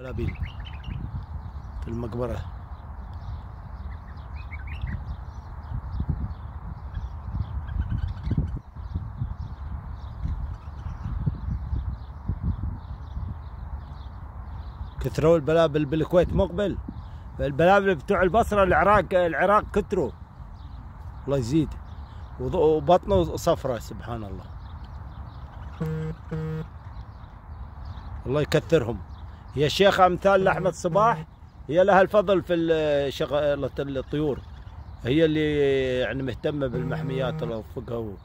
بلابيل في المقبرة. كثروا البلابل بالكويت مقبل. البلابل بتوع البصرة العراق العراق كثروا. الله يزيد. وبطنه صفرة سبحان الله. الله يكثرهم. هي الشيخة أمثال لأحمد صباح هي لها الفضل في شغلة الطيور. هي اللي يعني مهتمة بالمحميات الله يوفقها